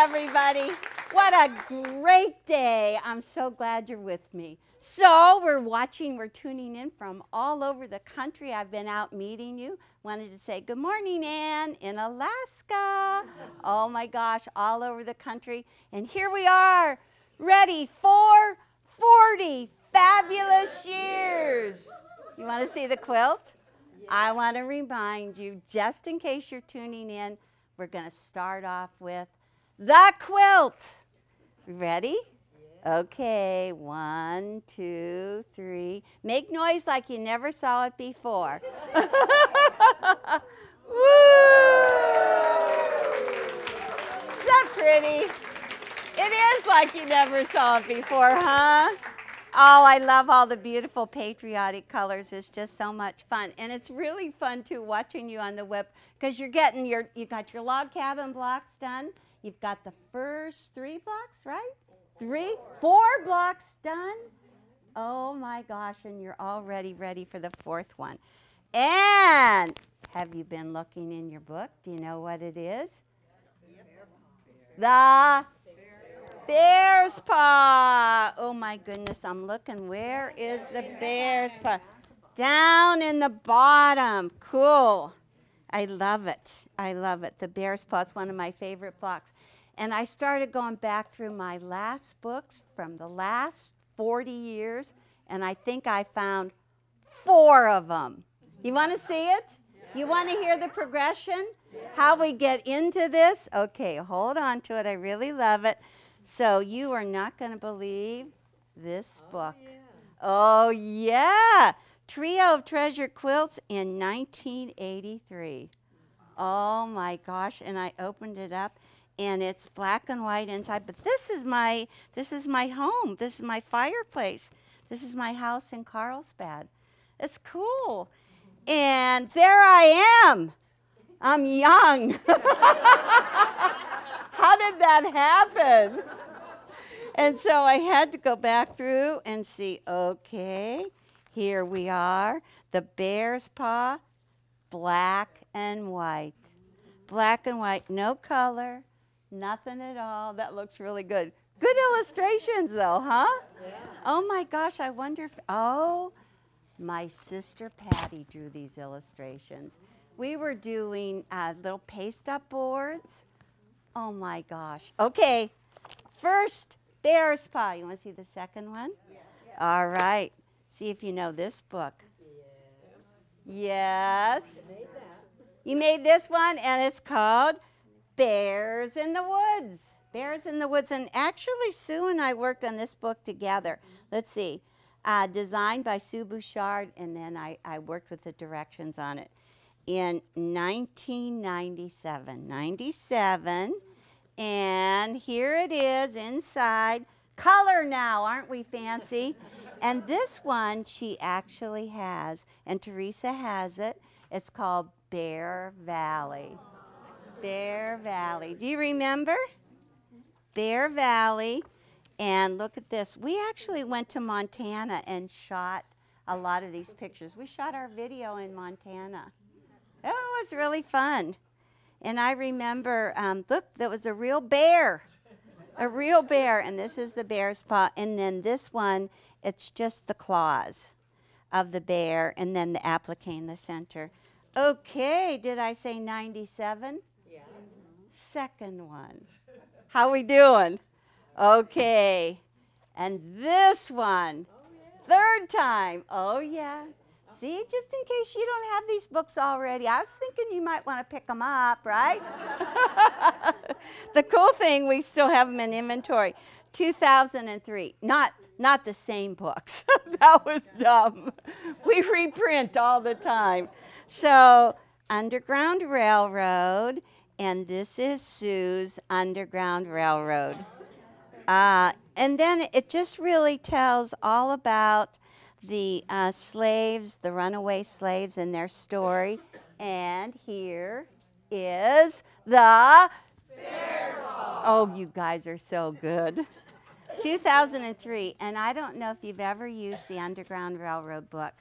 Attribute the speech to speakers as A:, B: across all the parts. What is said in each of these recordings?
A: everybody. What a great day. I'm so glad you're with me. So, we're watching, we're tuning in from all over the country. I've been out meeting you. Wanted to say good morning, Ann, in Alaska. Oh my gosh, all over the country. And here we are, ready for 40 fabulous years. You want to see the quilt? I want to remind you, just in case you're tuning in, we're going to start off with the quilt. Ready? Okay, one, two, three. Make noise like you never saw it before. Woo! Is that pretty? It is like you never saw it before, huh? Oh, I love all the beautiful patriotic colors. It's just so much fun. And it's really fun too watching you on the web because you're getting your, you got your log cabin blocks done. You've got the first three blocks, right? Three, four blocks done. Oh my gosh, and you're already ready for the fourth one. And have you been looking in your book? Do you know what it is? The bear's paw. Oh my goodness, I'm looking. Where is the bear's paw? Down in the bottom. Cool. I love it. I love it. The bear's paw is one of my favorite blocks. And I started going back through my last books from the last 40 years, and I think I found four of them. You want to see it? You want to hear the progression? How we get into this? Okay, hold on to it. I really love it. So you are not going to believe this book. Oh, yeah. Oh, Trio of Treasure Quilts in 1983. Oh my gosh, and I opened it up and it's black and white inside, but this is my this is my home. This is my fireplace. This is my house in Carlsbad. It's cool. And there I am. I'm young. How did that happen? And so I had to go back through and see, okay, here we are. The bear's paw, black and white. Black and white, no color, nothing at all. That looks really good. Good illustrations though, huh? Yeah. Oh my gosh, I wonder if, oh, my sister Patty drew these illustrations. We were doing uh, little paste up boards Oh my gosh. Okay, first bear's paw. You want to see the second one? Yes. All right. See if you know this book. Yes. Yes. Made you made this one, and it's called Bears in the Woods. Bears in the Woods. And actually, Sue and I worked on this book together. Let's see. Uh, designed by Sue Bouchard, and then I, I worked with the directions on it in 1997. 97. And here it is inside. Color now, aren't we fancy? and this one she actually has, and Teresa has it. It's called Bear Valley. Bear Valley. Do you remember? Bear Valley. And look at this. We actually went to Montana and shot a lot of these pictures. We shot our video in Montana. Oh, it was really fun. And I remember, um, look, that was a real bear, a real bear. And this is the bear's paw. And then this one, it's just the claws of the bear and then the applique in the center. Okay, did I say 97? Yes. Second one. How we doing? Okay. And this one, oh, yeah. third time. Oh, yeah. See, just in case you don't have these books already, I was thinking you might want to pick them up, right? the cool thing, we still have them in inventory. 2003, not not the same books. that was dumb. We reprint all the time. So, Underground Railroad, and this is Sue's Underground Railroad. Uh, and then it just really tells all about the uh, slaves, the runaway slaves, and their story. And here is the Oh, you guys are so good. 2003, and I don't know if you've ever used the Underground Railroad book,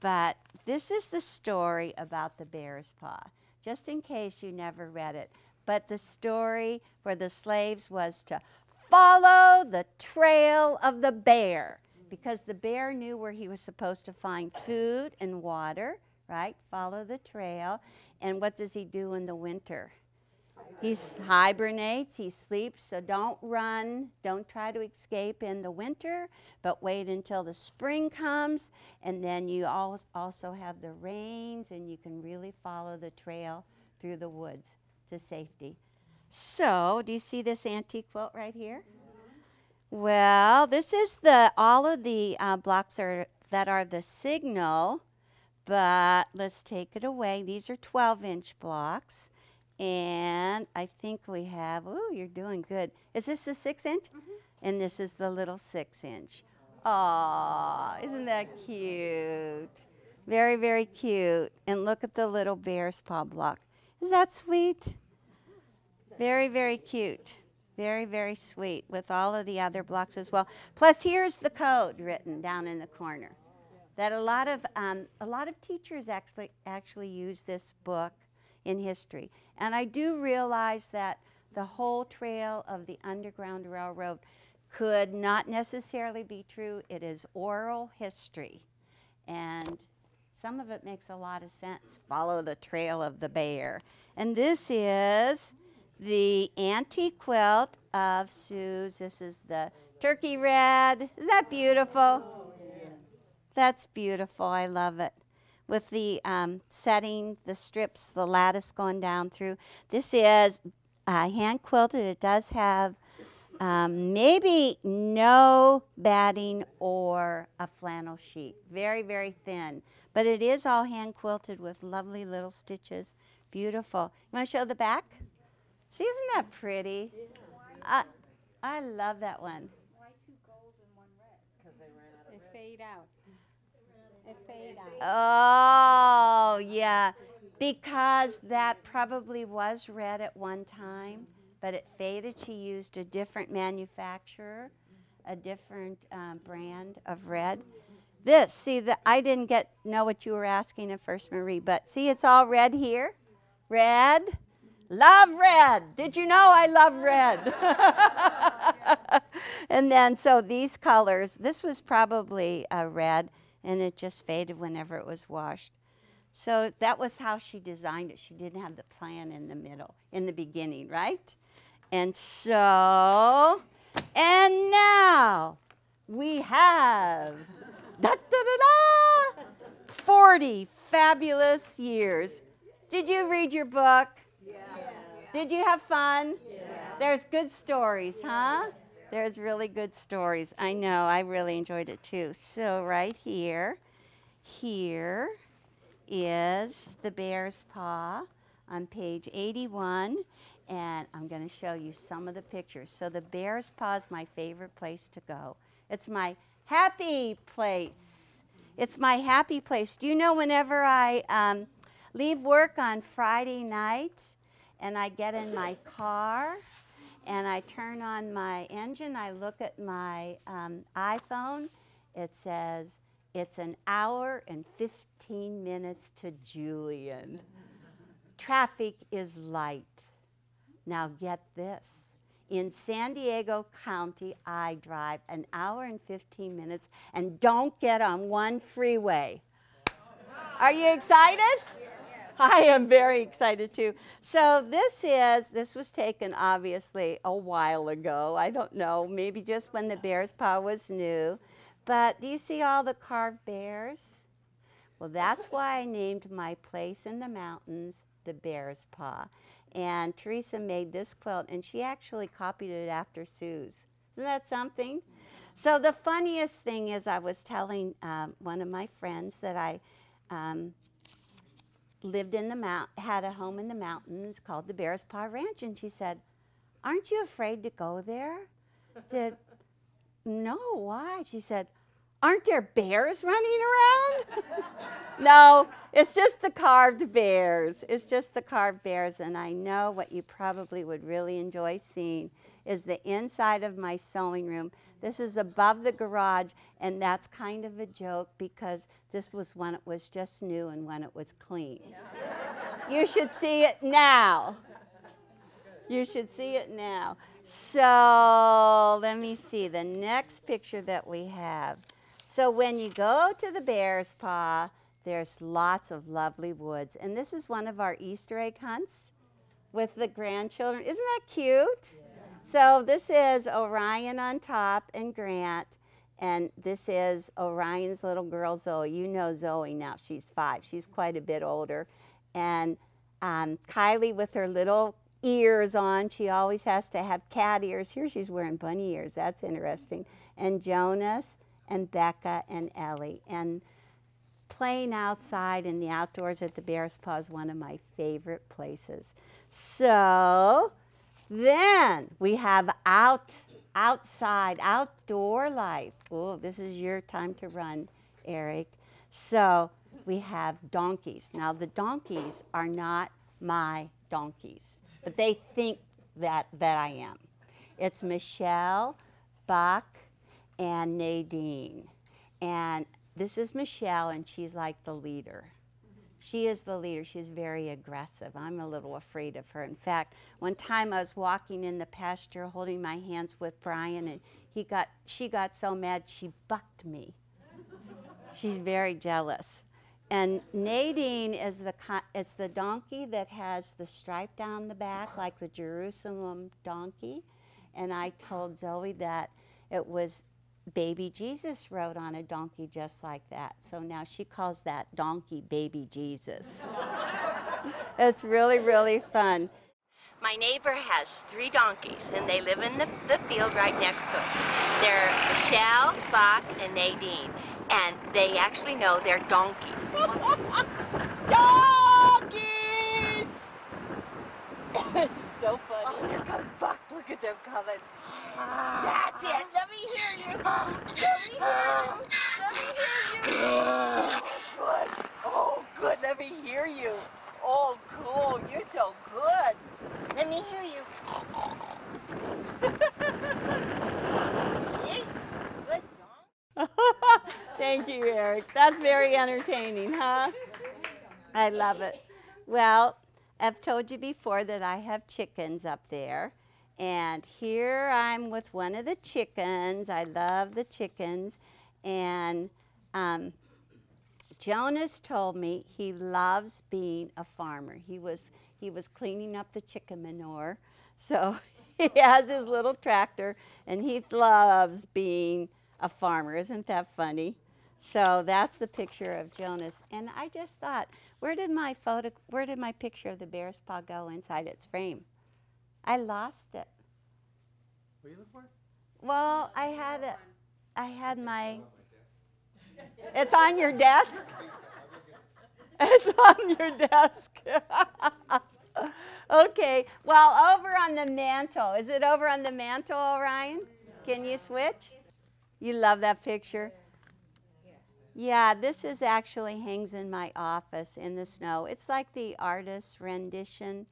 A: but this is the story about the bear's paw, just in case you never read it. but the story for the slaves was to follow the trail of the bear because the bear knew where he was supposed to find food and water, right? Follow the trail. And what does he do in the winter? He hibernates, he sleeps, so don't run, don't try to escape in the winter, but wait until the spring comes, and then you also have the rains, and you can really follow the trail through the woods to safety. So, do you see this antique quilt right here? Well, this is the, all of the uh, blocks are, that are the signal, but let's take it away. These are 12 inch blocks. And I think we have, oh, you're doing good. Is this the six inch? Mm -hmm. And this is the little six inch. Aw, isn't that cute? Very, very cute. And look at the little bear's paw block. Is that sweet? Very, very cute. Very, very sweet with all of the other blocks as well. Plus, here's the code written down in the corner that a lot of, um, a lot of teachers actually, actually use this book in history. And I do realize that the whole trail of the Underground Railroad could not necessarily be true. It is oral history. And some of it makes a lot of sense. Follow the trail of the bear. And this is the antique quilt of Sue's. This is the turkey red. Isn't that beautiful? Oh, yes. That's beautiful. I love it with the um, setting, the strips, the lattice going down through. This is uh, hand quilted. It does have um, maybe no batting or a flannel sheet. Very, very thin. But it is all hand quilted with lovely little stitches. Beautiful. You want to show the back? See, isn't that pretty? Yeah. I, I love that one.
B: Why two gold and one red? Because they ran out of They fade out.
A: Oh, yeah. Because that probably was red at one time, but it faded. She used a different manufacturer, a different um, brand of red. This, see, the, I didn't get know what you were asking at first, Marie, but see, it's all red here. Red. Love red. Did you know I love red? and then, so these colors, this was probably a red and it just faded whenever it was washed. So that was how she designed it. She didn't have the plan in the middle, in the beginning, right? And so, and now we have da, da, da, da, 40 fabulous years. Did you read your book? Yeah. Did you have fun? Yeah. There's good stories, huh? There's really good stories. I know. I really enjoyed it too. So right here, here is the bear's paw on page 81. And I'm going to show you some of the pictures. So the bear's paw is my favorite place to go. It's my happy place. It's my happy place. Do you know whenever I um, leave work on Friday night and I get in my car and I turn on my engine, I look at my um, iPhone, it says it's an hour and 15 minutes to Julian. Traffic is light. Now get this. In San Diego County, I drive an hour and 15 minutes and don't get on one freeway. Are you excited? I am very excited too. So this is, this was taken obviously a while ago. I don't know, maybe just when the bear's paw was new. But do you see all the carved bears? Well, that's why I named my place in the mountains the bear's paw. And Teresa made this quilt and she actually copied it after Sue's. Isn't that something? So the funniest thing is I was telling um, one of my friends that I um, lived in the mount, had a home in the mountains called the Bear's Paw Ranch, and she said, "Aren't you afraid to go there?" I said, "No, why?" She said, "Aren't there bears running around?" no, it's just the carved bears. It's just the carved bears, and I know what you probably would really enjoy seeing is the inside of my sewing room. This is above the garage, and that's kind of a joke because this was when it was just new and when it was clean. you should see it now. you should see it now. So let me see the next picture that we have. So when you go to the Bear's Paw, there's lots of lovely woods. And this is one of our Easter egg hunts with the grandchildren. Isn't that cute? Yeah. So this is Orion on top and Grant. And this is Orion's little girl, Zoe. You know Zoe now. She's five. She's quite a bit older. And um, Kylie with her little ears on. She always has to have cat ears. Here she's wearing bunny ears. That's interesting. And Jonas and Becca and Ellie. And playing outside in the outdoors at the Bear's Paw is one of my favorite places. So then we have out outside, outdoor life. Oh, this is your time to run, Eric. So we have donkeys. Now, the donkeys are not my donkeys, but they think that, that I am. It's Michelle, Buck, and Nadine. And this is Michelle, and she's like the leader. She is the leader. She's very aggressive. I'm a little afraid of her. In fact, one time I was walking in the pasture holding my hands with Brian and he got she got so mad she bucked me. She's very jealous. And Nadine is the is the donkey that has the stripe down the back like the Jerusalem donkey. And I told Zoe that it was baby Jesus rode on a donkey just like that. So now she calls that donkey baby Jesus. it's really, really fun. My neighbor has three donkeys, and they live in the, the field right next to us. They're Michelle, Buck, and Nadine, and they actually know they're donkeys. donkeys! this so funny. Oh, here comes Buck. Look at them coming. That's it. Let me hear you. Let me hear you. Let me hear you. Good. Oh, good. Let me hear you. Oh, cool. You're so good. Let me hear you. Thank you, Eric. That's very entertaining, huh? I love it. Well, I've told you before that I have chickens up there. And here I'm with one of the chickens. I love the chickens. And um, Jonas told me he loves being a farmer. He was, he was cleaning up the chicken manure. So he has his little tractor and he loves being a farmer. Isn't that funny? So that's the picture of Jonas. And I just thought, where did my photo, where did my picture of the bear's paw go inside its frame? I lost it.
C: What are you looking for?
A: Well, I had it. I had my. It's on your desk. It's on your desk. okay. Well, over on the mantle. Is it over on the mantle, Orion? Can you switch? You love that picture? Yeah, this is actually hangs in my office in the snow. It's like the artist's rendition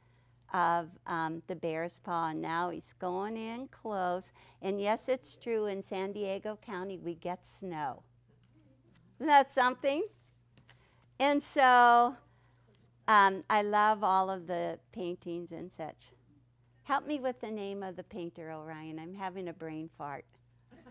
A: of um, the bear's paw. And now he's going in close. And yes, it's true, in San Diego County, we get snow. Isn't that something? And so um, I love all of the paintings and such. Help me with the name of the painter, Orion. I'm having a brain fart.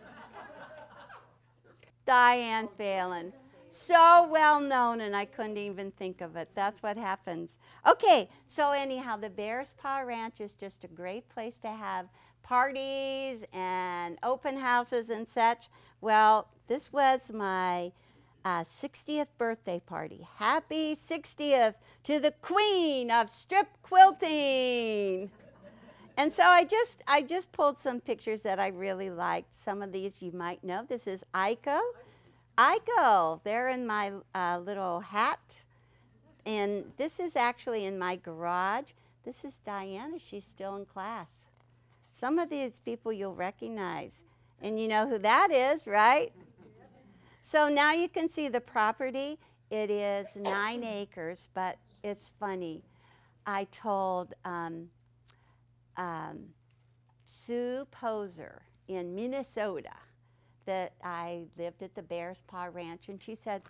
A: Diane Phelan so well known and I couldn't even think of it. That's what happens. Okay, so anyhow, the Bears Paw Ranch is just a great place to have parties and open houses and such. Well, this was my uh, 60th birthday party. Happy 60th to the queen of strip quilting. And so I just I just pulled some pictures that I really liked. Some of these you might know. This is Aiko. I go. They're in my uh, little hat. And this is actually in my garage. This is Diana. She's still in class. Some of these people you'll recognize. And you know who that is, right? So now you can see the property. It is nine acres, but it's funny. I told um, um, Sue Poser in Minnesota that I lived at the Bears Paw Ranch, and she said,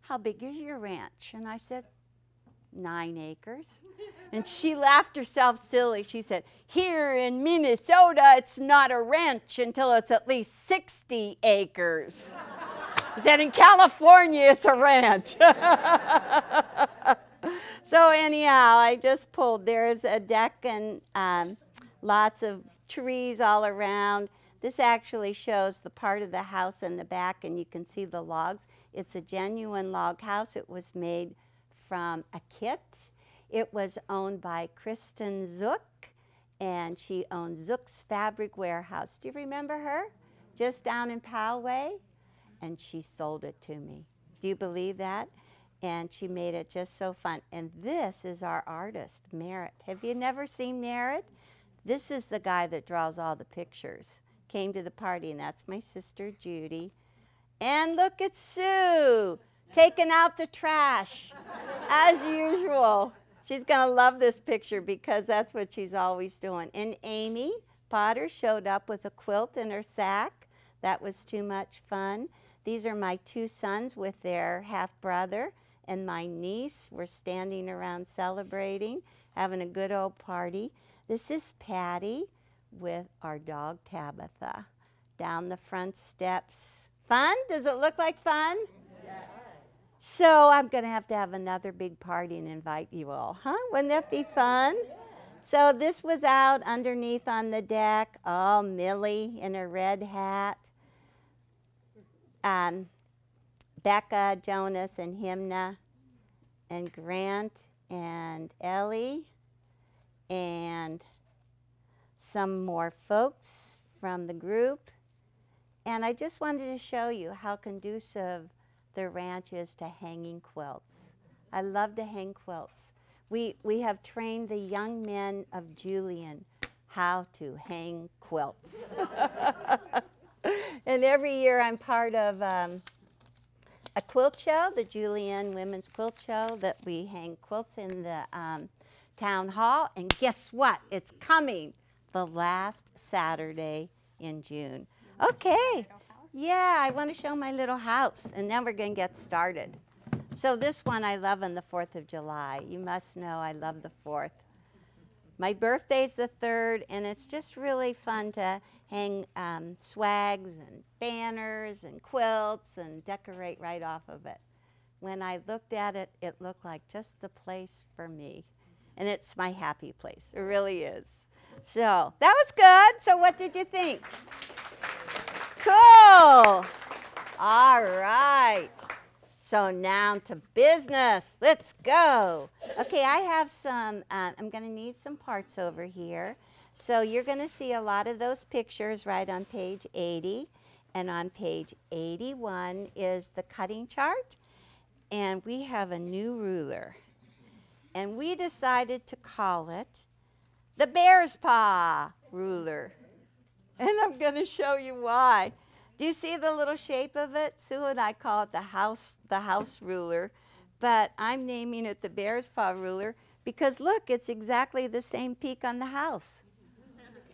A: How big is your ranch? And I said, nine acres. And she laughed herself silly. She said, Here in Minnesota, it's not a ranch until it's at least 60 acres. I said, In California, it's a ranch. so, anyhow, I just pulled. There's a deck and um, lots of trees all around. This actually shows the part of the house in the back, and you can see the logs. It's a genuine log house. It was made from a kit. It was owned by Kristen Zook, and she owned Zook's Fabric Warehouse. Do you remember her? Just down in Poway? And she sold it to me. Do you believe that? And she made it just so fun. And this is our artist, Merritt. Have you never seen Merritt? This is the guy that draws all the pictures. Came to the party, and that's my sister, Judy. And look at Sue taking out the trash as usual. She's going to love this picture because that's what she's always doing. And Amy Potter showed up with a quilt in her sack. That was too much fun. These are my two sons with their half brother and my niece. We're standing around celebrating, having a good old party. This is Patty with our dog Tabitha down the front steps. Fun? Does it look like fun? Yes. So I'm going to have to have another big party and invite you all, huh? Wouldn't that be fun? So this was out underneath on the deck. Oh, Millie in her red hat. Um, Becca, Jonas, and Himna, and Grant, and Ellie, and some more folks from the group. And I just wanted to show you how conducive the ranch is to hanging quilts. I love to hang quilts. We, we have trained the young men of Julian how to hang quilts. and every year I'm part of um, a quilt show, the Julian Women's Quilt Show, that we hang quilts in the um, town hall. And guess what? It's coming the last Saturday in June. Okay. Yeah, I want to show my little house, and then we're going to get started. So this one I love on the 4th of July. You must know I love the 4th. My birthday's the 3rd, and it's just really fun to hang um, swags and banners and quilts and decorate right off of it. When I looked at it, it looked like just the place for me. And it's my happy place. It really is. So that was good. So what did you think? Cool. All right. So now to business. Let's go. Okay, I have some, uh, I'm going to need some parts over here. So you're going to see a lot of those pictures right on page 80. And on page 81 is the cutting chart. And we have a new ruler. And we decided to call it the bear's paw ruler. And I'm going to show you why. Do you see the little shape of it? Sue and I call it the house, the house ruler, but I'm naming it the bear's paw ruler because look, it's exactly the same peak on the house.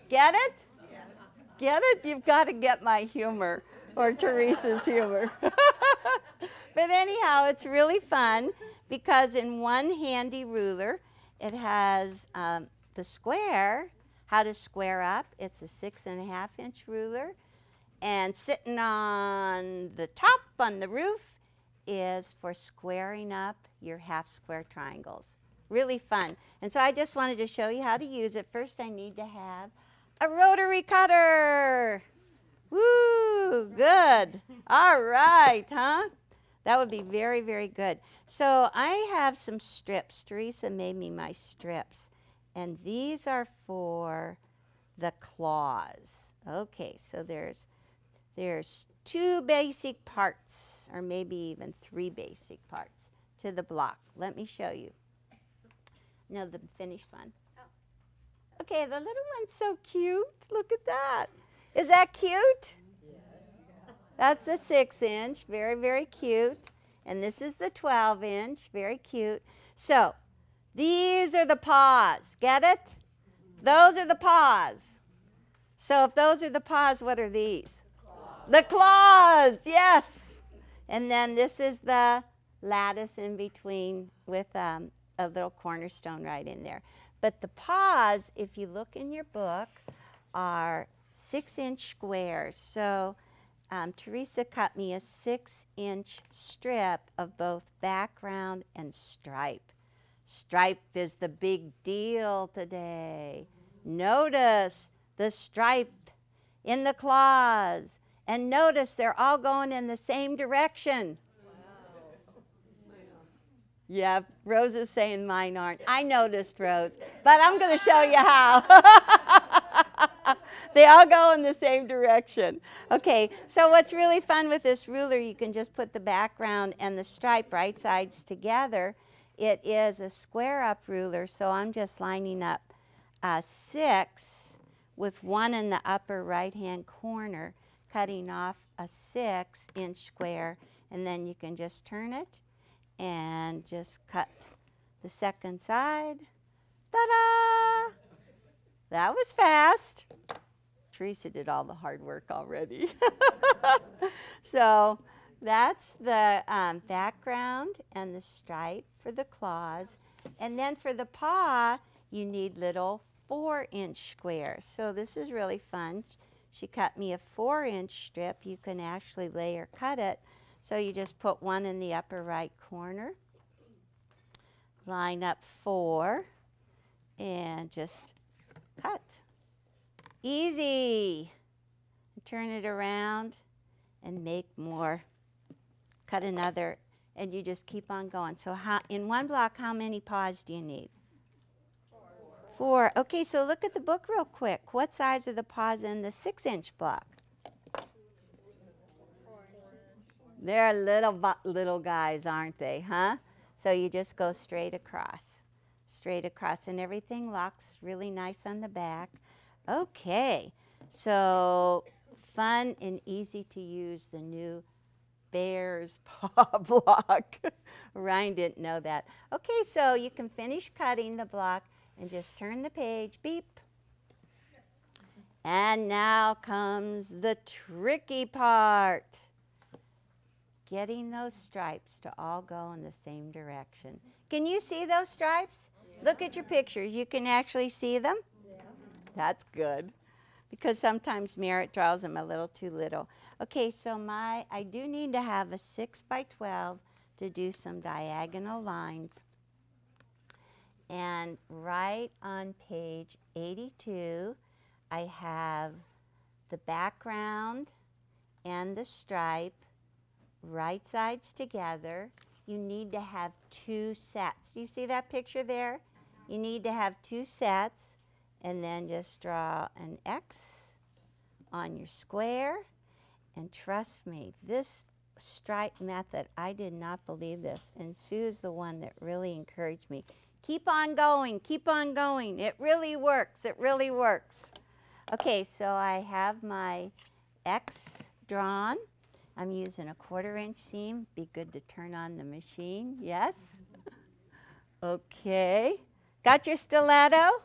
A: Get it? Get it? You've got to get my humor or Teresa's humor. but anyhow, it's really fun because in one handy ruler, it has um, the square how to square up. It's a six and a half inch ruler. And sitting on the top on the roof is for squaring up your half square triangles. Really fun. And so I just wanted to show you how to use it. First I need to have a rotary cutter. Woo, good. All right, huh? That would be very, very good. So I have some strips. Teresa made me my strips. And these are for the claws. Okay, so there's, there's two basic parts, or maybe even three basic parts to the block. Let me show you. No, the finished one. Oh. Okay, the little one's so cute. Look at that. Is that cute? Yes. That's the six inch, very, very cute. And this is the 12 inch, very cute. So these are the paws. Get it? Those are the paws. So if those are the paws, what are these? Claws. The claws, yes. And then this is the lattice in between with um, a little cornerstone right in there. But the paws, if you look in your book, are six inch squares. So um, Teresa cut me a six inch strip of both background and stripe. Stripe is the big deal today. Notice the stripe in the claws. And notice they're all going in the same direction. Wow. Yeah, Rose is saying mine aren't. I noticed, Rose, but I'm going to show you how. they all go in the same direction. Okay, so what's really fun with this ruler, you can just put the background and the stripe right sides together. It is a square up ruler, so I'm just lining up uh, six with one in the upper right hand corner, cutting off a six inch square, and then you can just turn it and just cut the second side. Ta-da! That was fast. Teresa did all the hard work already. so that's the um, background and the stripe for the claws. And then for the paw, you need little four inch squares. So this is really fun. She cut me a four inch strip. You can actually layer cut it so you just put one in the upper right corner, line up four, and just cut. Easy. Turn it around and make more. Cut another, and you just keep on going. So how, in one block, how many paws do you need? Four. Four. Okay, so look at the book real quick. What size are the paws in the six-inch block? They're little, little guys, aren't they, huh? So you just go straight across, straight across, and everything locks really nice on the back. Okay, so fun and easy to use the new bear's paw block. Ryan didn't know that. Okay, so you can finish cutting the block and just turn the page, beep. And now comes the tricky part getting those stripes to all go in the same direction. Can you see those stripes? Yeah. Look at your pictures. You can actually see them? Yeah. That's good because sometimes Merritt draws them a little too little. Okay, so my I do need to have a 6 by 12 to do some diagonal lines. And right on page 82, I have the background and the stripe right sides together. You need to have two sets. Do you see that picture there? You need to have two sets and then just draw an X on your square. And trust me, this stripe method, I did not believe this. And Sue's the one that really encouraged me. Keep on going, keep on going. It really works, it really works. Okay, so I have my X drawn. I'm using a quarter inch seam. Be good to turn on the machine. Yes? Okay. Got your stiletto?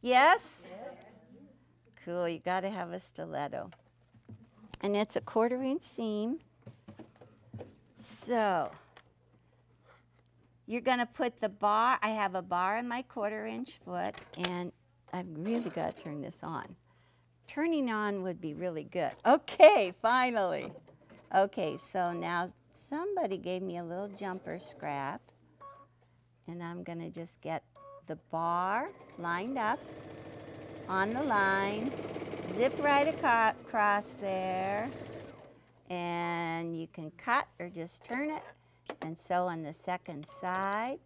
A: Yes? yes? Cool, you got to have a stiletto. And it's a quarter inch seam. So, you're going to put the bar, I have a bar in my quarter inch foot, and I've really got to turn this on. Turning on would be really good. Okay, finally. Okay, so now somebody gave me a little jumper scrap. And I'm going to just get the bar lined up on the line. Zip right across there. And you can cut or just turn it and sew on the second side.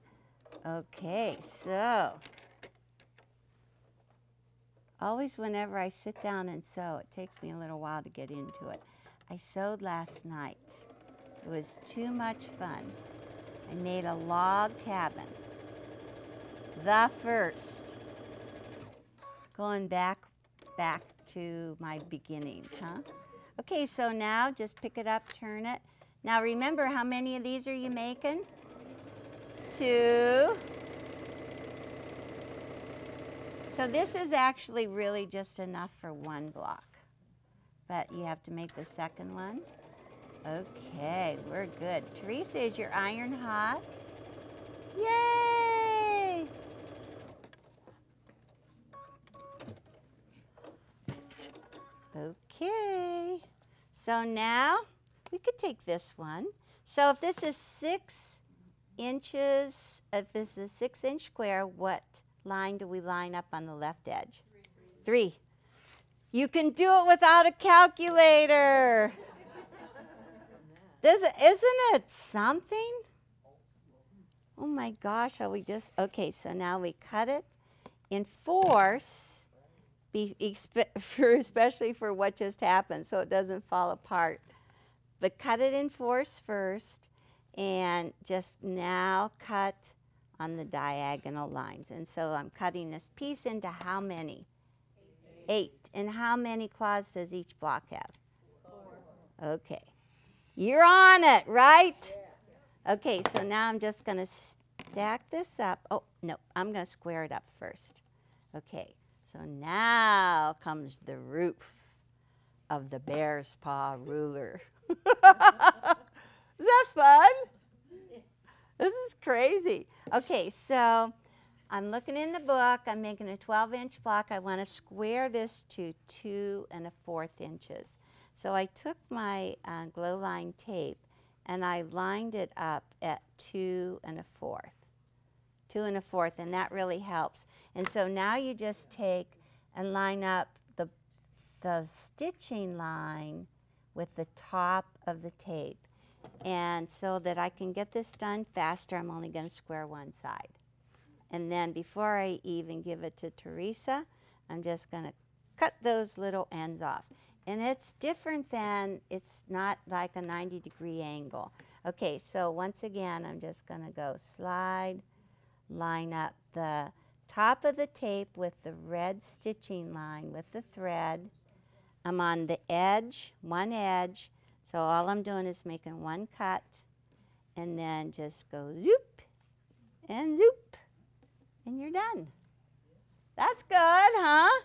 A: Okay, so Always whenever I sit down and sew, it takes me a little while to get into it. I sewed last night. It was too much fun. I made a log cabin. The first. Going back, back to my beginnings, huh? Okay, so now just pick it up, turn it. Now remember, how many of these are you making? Two. So this is actually really just enough for one block. But you have to make the second one. Okay, we're good. Teresa, is your iron hot? Yay! Okay, so now we could take this one. So if this is six inches, if this is a six inch square, what line do we line up on the left edge? Three. You can do it without a calculator. Does isn't it something? Oh my gosh, are we just, okay, so now we cut it in force, be, expe- for, especially for what just happened, so it doesn't fall apart. But cut it in force first, and just now cut on the diagonal lines. And so I'm cutting this piece into how many? Eight. And how many claws does each block have? Four. Okay. You're on it, right? Yeah. Okay, so now I'm just going to stack this up. Oh, no, I'm going to square it up first. Okay, so now comes the roof of the bear's paw ruler. is that fun? This is crazy. Okay, so I'm looking in the book. I'm making a 12 inch block. I want to square this to two and a fourth inches. So I took my uh, glow line tape and I lined it up at two and a fourth. Two and a fourth, and that really helps. And so now you just take and line up the, the stitching line with the top of the tape. And so that I can get this done faster, I'm only going to square one side. And then before I even give it to Teresa, I'm just going to cut those little ends off. And it's different than, it's not like a 90 degree angle. Okay, so once again, I'm just going to go slide, line up the top of the tape with the red stitching line with the thread. I'm on the edge, one edge, so all I'm doing is making one cut and then just go zoop and zoop and you're done. That's good, huh?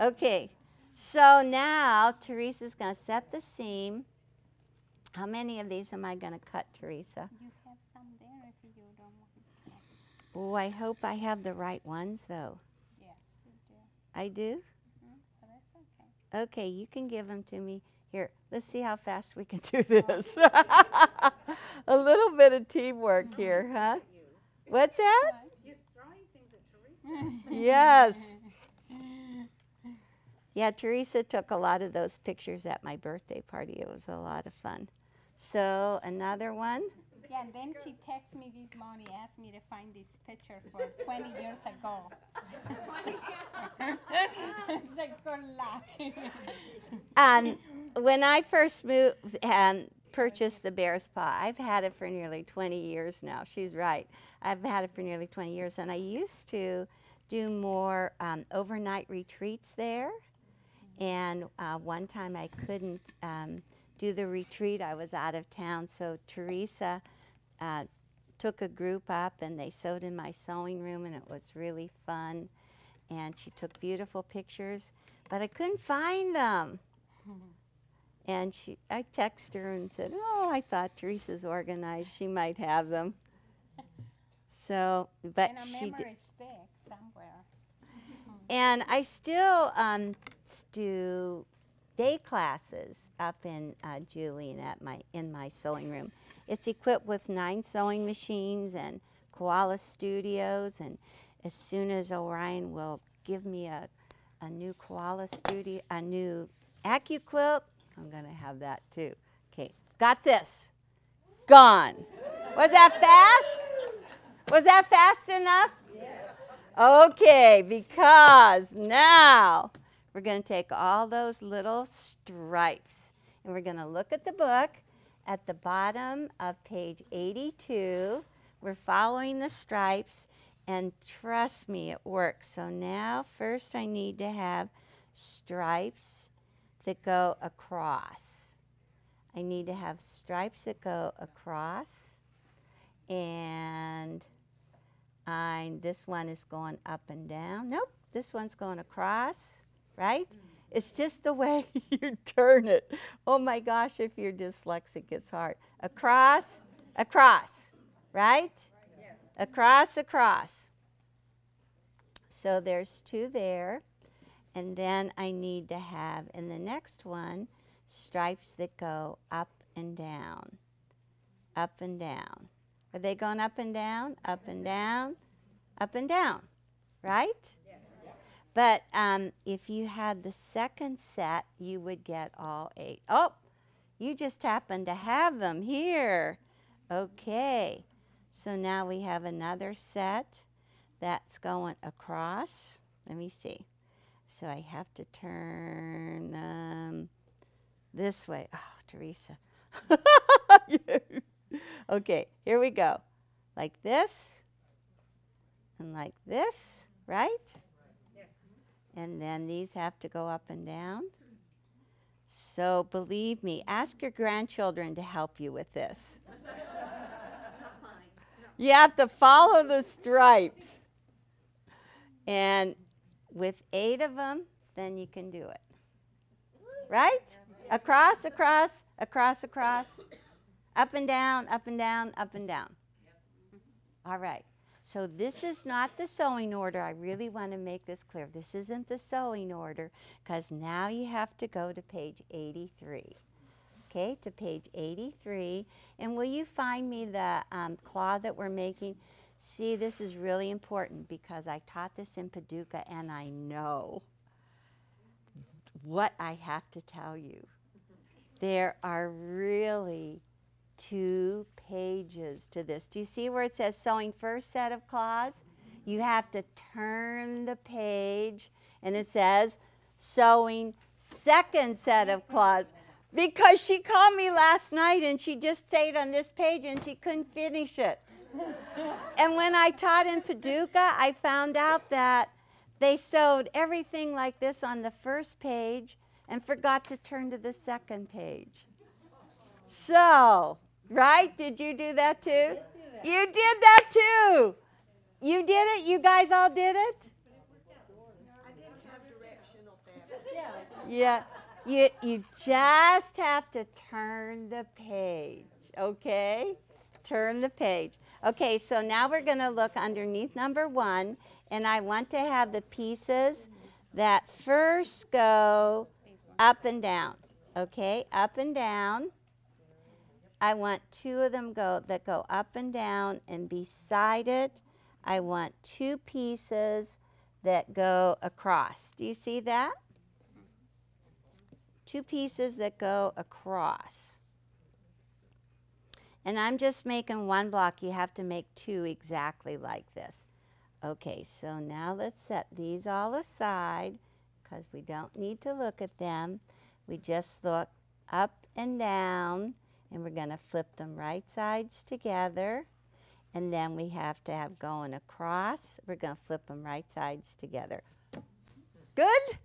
A: Okay, so now Teresa's going to set the seam. How many of these am I going to cut, Teresa?
B: You have some there if you don't want.
A: Oh, I hope I have the right ones, though.
B: Yes, you do.
A: I do?
B: Mhm, But that's okay.
A: Okay, you can give them to me. Here, let's see how fast we can do this. A little bit of teamwork here, huh? What's that?
D: You're throwing things at Teresa.
A: Yes. Yeah, Teresa took a lot of those pictures at my birthday party. It was a lot of fun. So, another one.
B: Yeah, and then she texted me this morning, asked me to find this picture for 20 years ago. it's like good luck.
A: Um, when I first moved and purchased the bear's paw, I've had it for nearly 20 years now. She's right. I've had it for nearly 20 years, and I used to do more um, overnight retreats there. And uh, one time I couldn't um, do the retreat, I was out of town, so Teresa uh, took a group up and they sewed in my sewing room, and it was really fun. And she took beautiful pictures, but I couldn't find them. And she, I texted her and said, "Oh, I thought Teresa's organized. She might have them." So, but
B: and
A: she did.
B: somewhere.
A: And I still um, do day classes up in uh, Julian at my in my sewing room. It's equipped with nine sewing machines and koala studios. And as soon as Orion will give me a, a new koala studio, a new AccuQuilt, I'm gonna have that too. Okay, got this. Gone. Was that fast? Was that fast enough? Okay, because now we're going to take all those little stripes and we're going to look at the book at the bottom of page 82. We're following the stripes and trust me, it works. So now first I need to have stripes that go across. I need to have stripes that go across and I, this one is going up and down. Nope, this one's going across, right? It's just the way you turn it. Oh my gosh, if you're dyslexic, it's hard. Across, across, right? Across, across. So there's two there. And then I need to have in the next one stripes that go up and down. Up and down. Are they going up and down? Up and down? Up and down. Right? But um, if you had the second set, you would get all eight. Oh, you just happen to have them here. Okay. So now we have another set that's going across. Let me see. So I have to turn them this way. Oh, Teresa. okay, here we go. Like this and like this, right? And then these have to go up and down. So believe me, ask your grandchildren to help you with this. You have to follow the stripes. And with eight of them, then you can do it. Right? Across, across, across, across, up and down, up and down, up and down. All right. So this is not the sewing order. I really want to make this clear. This isn't the sewing order because now you have to go to page 83. Okay, to page 83. And will you find me the um, claw that we're making? See, this is really important because I taught this in Paducah and I know what I have to tell you. There are really two pages to this. Do you see where it says sewing first set of claws? You have to turn the page and it says sewing second set of claws. Because she called me last night and she just stayed on this page and she couldn't finish it. and when I taught in Paducah, I found out that they sewed everything like this on the first page and forgot to turn to the second page. So, right? Did you do that too?
B: do that.
A: You did that too. You did it? You guys all did it?
D: I didn't have directional fabric.
B: Yeah.
A: Yeah. You, you just have to turn the page, okay? Turn the page. Okay, so now we're going to look underneath number one, and I want to have the pieces that first go up and down, okay? Up and down. I want two of them go that go up and down, and beside it, I want two pieces that go across. Do you see that? Two pieces that go across. And I'm just making one block. You have to make two exactly like this. Okay, so now let's set these all aside because we don't need to look at them. We just look up and down and we're going to flip them right sides together. And then we have to have going across. We're going to flip them right sides together. Good?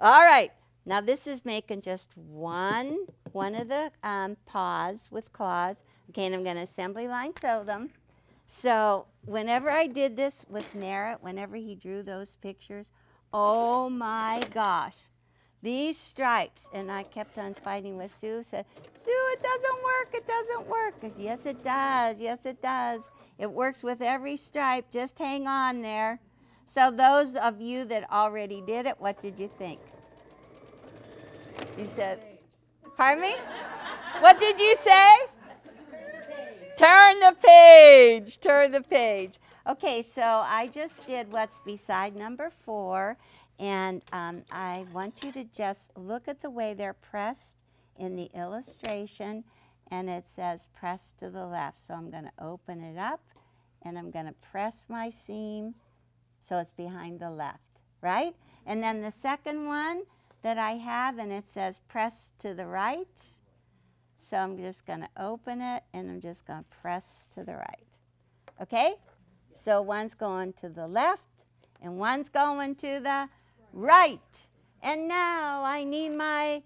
A: All right. Now this is making just one, one of the um, paws with claws. Okay, and I'm going to assembly line sew them. So whenever I did this with Merritt, whenever he drew those pictures, oh my gosh, these stripes, and I kept on fighting with Sue, said, Sue, it doesn't work, it doesn't work. Yes, it does, yes, it does. It works with every stripe, just hang on there. So those of you that already did it, what did you think? You said, pardon me? What did you say? Turn the page, turn the page. Okay, so I just did what's beside number four, and um, I want you to just look at the way they're pressed in the illustration, and it says press to the left. So I'm going to open it up, and I'm going to press my seam so it's behind the left, right? And then the second one that I have, and it says press to the right. So I'm just going to open it, and I'm just going to press to the right. Okay? So one's going to the left, and one's going to the right. And now I need my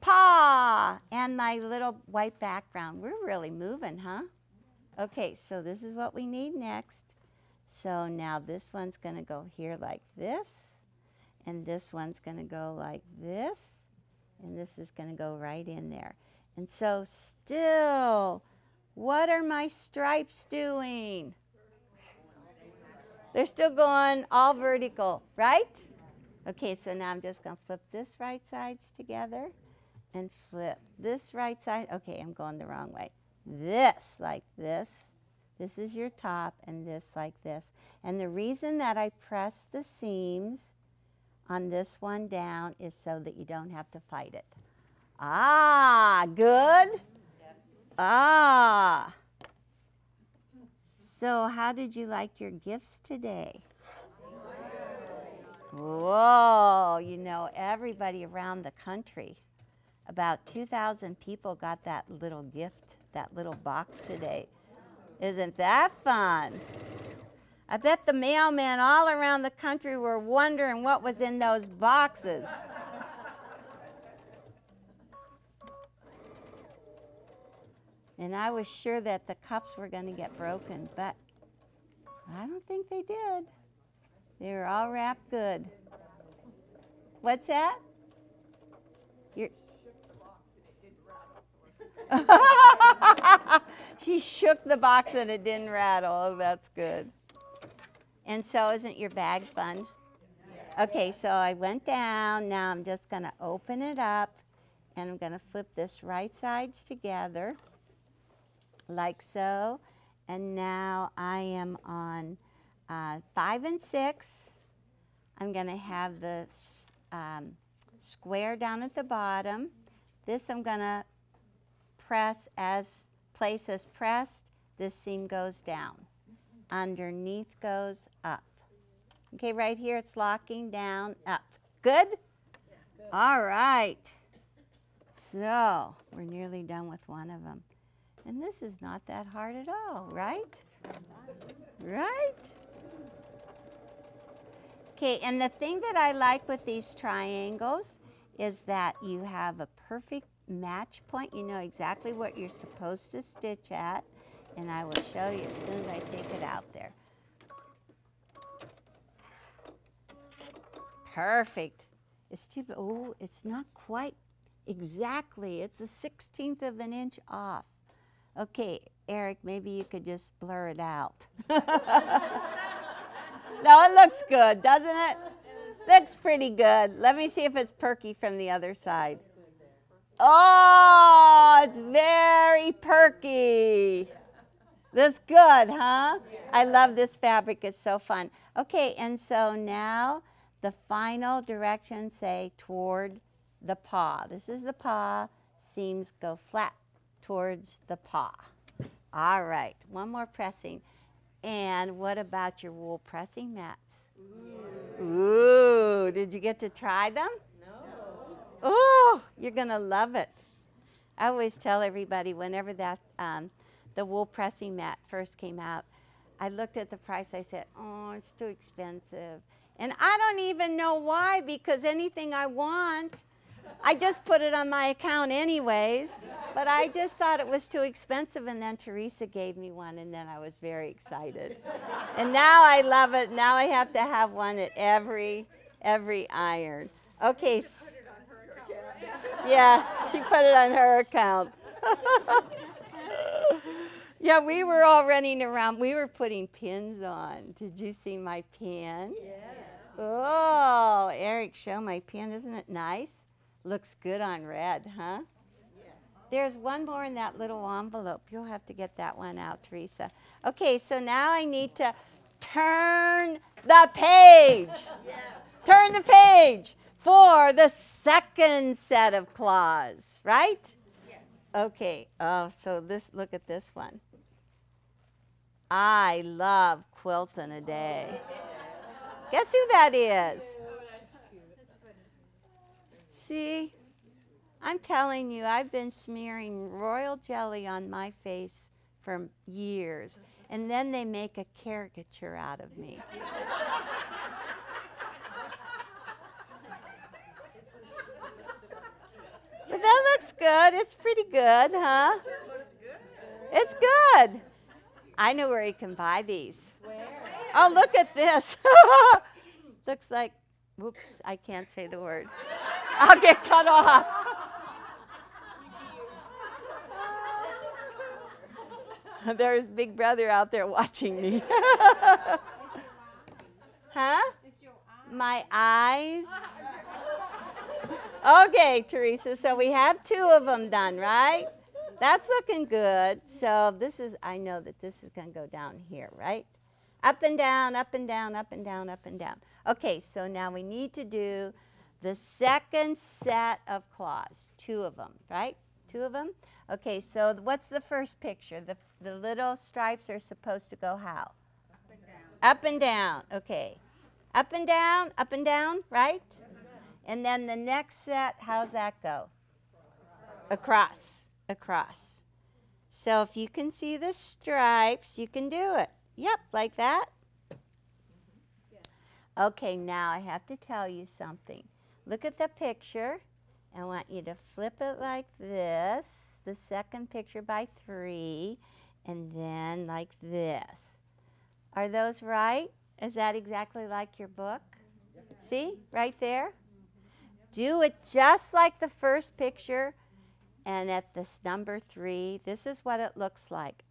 A: paw and my little white background. We're really moving, huh? Okay, so this is what we need next. So now this one's going to go here like this. And this one's going to go like this. And this is going to go right in there. And so still, what are my stripes doing? They're still going all vertical, right? Okay, so now I'm just going to flip this right sides together and flip this right side. Okay, I'm going the wrong way. This like this. This is your top and this like this. And the reason that I press the seams on this one down is so that you don't have to fight it. Ah, good. Ah. So, how did you like your gifts today? Whoa, you know, everybody around the country, about 2,000 people got that little gift, that little box today. Isn't that fun? I bet the mailmen all around the country were wondering what was in those boxes. And I was sure that the cups were going to get broken, but I don't think they did. They were all wrapped good. What's that? You're she shook the box and it didn't rattle. Oh, that's good. And so, isn't your bag fun? Okay, so I went down. Now I'm just going to open it up and I'm going to flip this right sides together like so. And now I am on uh, five and six. I'm going to have the um, square down at the bottom. This I'm going to press as, place as pressed. This seam goes down. Underneath goes up. Okay, right here it's locking down, up. Good? Yeah, good. All right. So we're nearly done with one of them. And this is not that hard at all, right? Right? Okay, and the thing that I like with these triangles is that you have a perfect match point. You know exactly what you're supposed to stitch at. And I will show you as soon as I take it out there. Perfect. It's too, oh, it's not quite exactly. It's a 16th of an inch off. Okay, Eric, maybe you could just blur it out. no, it looks good, doesn't it? Looks pretty good. Let me see if it's perky from the other side. Oh, it's very perky. That's good, huh? I love this fabric. It's so fun. Okay, and so now the final direction say toward the paw. This is the paw. Seams go flat towards the paw. All right, one more pressing. And what about your wool pressing mats? Ooh. Ooh, did you get to try them? No. Oh, you're going to love it. I always tell everybody whenever that um, the wool pressing mat first came out, I looked at the price. I said, "Oh, it's too expensive," and I don't even know why because anything I want, I just put it on my account anyways. But I just thought it was too expensive, and then Teresa gave me one, and then I was very excited. and now I love it. Now I have to have one at every every iron. Okay. Yeah, she put it on her account. yeah, we were all running around. We were putting pins on. Did you see my pin? Yeah. Oh, Eric, show my pin. Isn't it nice? Looks good on red, huh? There's one more in that little envelope. You'll have to get that one out, Teresa. Okay, so now I need to turn the page. Yeah. Turn the page for the second set of claws, right? Yes. Okay, oh, so this, look at this one. I love Quilt in a Day. Guess who that is? See? I'm telling you, I've been smearing royal jelly on my face for years, and then they make a caricature out of me. but that looks good. It's pretty good, huh? It's good. I know where you can buy these. Where? Oh, look at this. looks like Whoops, I can't say the word. I'll get cut off. There's Big Brother out there watching me. huh? My eyes. Okay, Teresa, so we have two of them done, right? That's looking good. So this is, I know that this is going to go down here, right? Up and down, up and down, up and down, up and down. Okay, so now we need to do the second set of claws, two of them, right? Two of them? Okay, so what's the first picture? The, the little stripes are supposed to go how? Up and down, okay. Up and down, up and down, right? And then the next set, how's that go? Across, across. So if you can see the stripes, you can do it. Yep, like that. Okay, now I have to tell you something. Look at the picture. I want you to flip it like this, the second picture by three, and then like this. Are those right? Is that exactly like your book? Mm-hmm. See, right there? Do it just like the first picture. And at this number three, this is what it looks like.